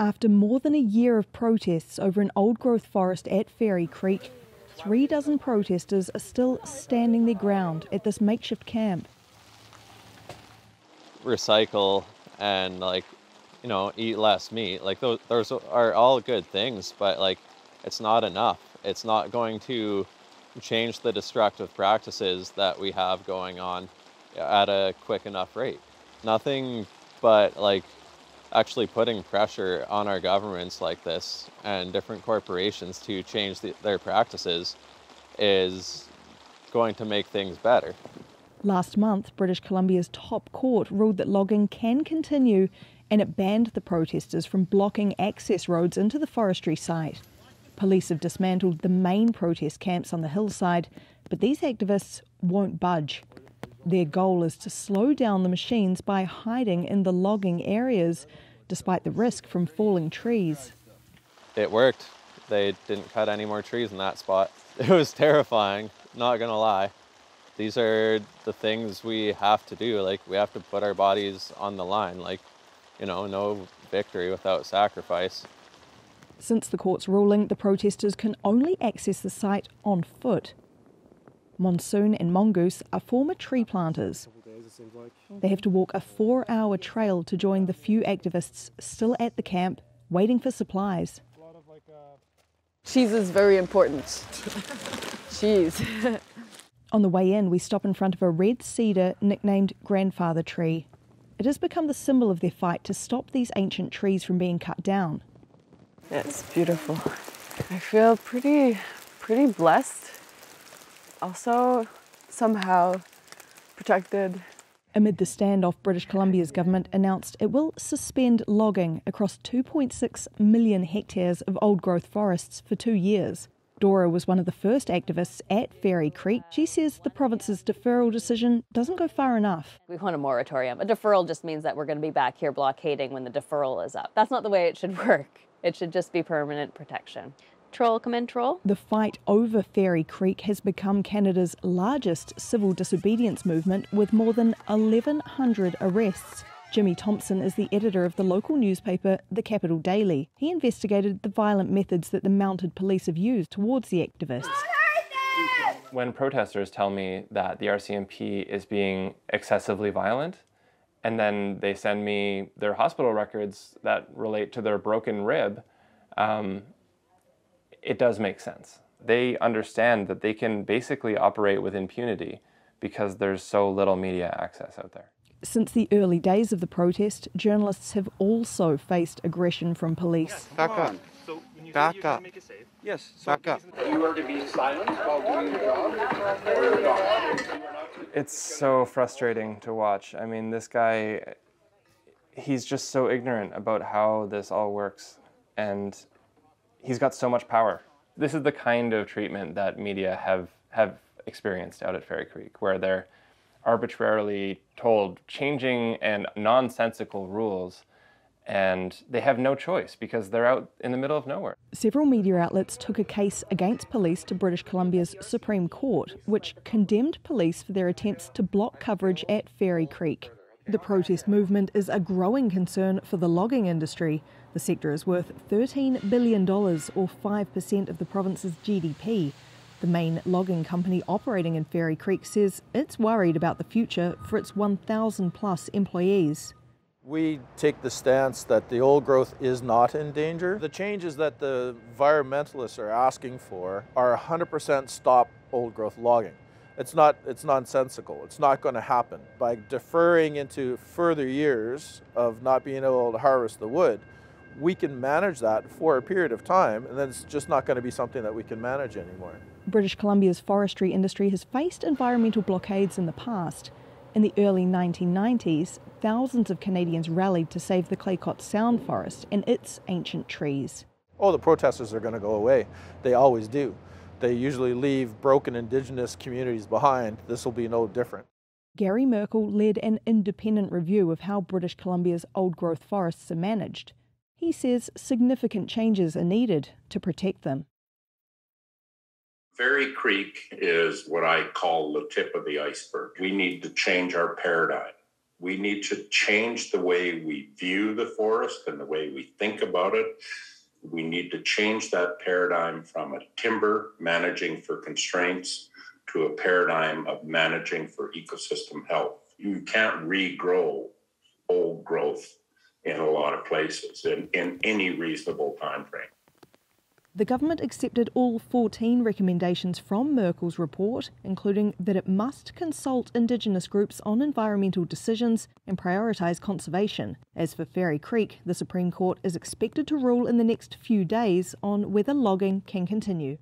After more than a year of protests over an old growth forest at Fairy Creek, three dozen protesters are still standing their ground at this makeshift camp. Recycle and like, you know, eat less meat. Like those, those are all good things, but like, it's not enough. It's not going to change the destructive practices that we have going on at a quick enough rate. Nothing but like actually putting pressure on our governments like this and different corporations to change the, their practices is going to make things better. Last month, British Columbia's top court ruled that logging can continue and it banned the protesters from blocking access roads into the forestry site. Police have dismantled the main protest camps on the hillside, but these activists won't budge. Their goal is to slow down the machines by hiding in the logging areas, despite the risk from falling trees. It worked. They didn't cut any more trees in that spot. It was terrifying, not gonna lie. These are the things we have to do. Like, we have to put our bodies on the line. Like, you know, no victory without sacrifice. Since the court's ruling, the protesters can only access the site on foot. Monsoon and Mongoose are former tree planters. They have to walk a four hour trail to join the few activists still at the camp waiting for supplies. Cheese is very important. Cheese. On the way in, we stop in front of a red cedar nicknamed Grandfather Tree. It has become the symbol of their fight to stop these ancient trees from being cut down. It's beautiful. I feel pretty, pretty blessed also somehow protected. Amid the standoff, British Columbia's government announced it will suspend logging across 2.6 million hectares of old growth forests for two years. Dora was one of the first activists at Fairy Creek. She says the province's deferral decision doesn't go far enough. We want a moratorium. A deferral just means that we're going to be back here blockading when the deferral is up. That's not the way it should work. It should just be permanent protection. Troll, come in, Troll. The fight over Fairy Creek has become Canada's largest civil disobedience movement with more than 1,100 arrests. Jimmy Thompson is the editor of the local newspaper, The Capital Daily. He investigated the violent methods that the mounted police have used towards the activists. When protesters tell me that the RCMP is being excessively violent, and then they send me their hospital records that relate to their broken rib, um, it does make sense. They understand that they can basically operate with impunity because there's so little media access out there. Since the early days of the protest, journalists have also faced aggression from police. Back up. So Back up. gonna make it safe, Yes, back up. You are to be silent while doing your job, or you're not. It's so frustrating to watch. I mean, this guy, he's just so ignorant about how this all works, and he's got so much power. This is the kind of treatment that media have have experienced out at Fairy Creek, where they're arbitrarily told changing and nonsensical rules, and they have no choice because they're out in the middle of nowhere. Several media outlets took a case against police to British Columbia's Supreme Court, which condemned police for their attempts to block coverage at Fairy Creek. The protest movement is a growing concern for the logging industry. The sector is worth $13 billion, or 5% of the province's GDP. The main logging company operating in Fairy Creek says it's worried about the future for its 1,000 plus employees. We take the stance that the old growth is not in danger. The changes that the environmentalists are asking for are 100% stop old growth logging. It's not it's nonsensical. It's not going to happen. By deferring into further years of not being able to harvest the wood, we can manage that for a period of time and then it's just not going to be something that we can manage anymore. British Columbia's forestry industry has faced environmental blockades in the past. In the early 1990s, thousands of Canadians rallied to save the Clayoquot Sound forest and its ancient trees. Oh, the protesters are going to go away. They always do. They usually leave broken indigenous communities behind. This will be no different. Garry Merkel led an independent review of how British Columbia's old growth forests are managed. He says significant changes are needed to protect them. Fairy Creek is what I call the tip of the iceberg. We need to change our paradigm. We need to change the way we view the forest and the way we think about it. We need to change that paradigm from a timber managing for constraints to a paradigm of managing for ecosystem health. You can't regrow old growth in a lot of places in, in any reasonable time frame. The government accepted all 14 recommendations from Merkel's report, including that it must consult Indigenous groups on environmental decisions and prioritise conservation. As for Fairy Creek, the Supreme Court is expected to rule in the next few days on whether logging can continue.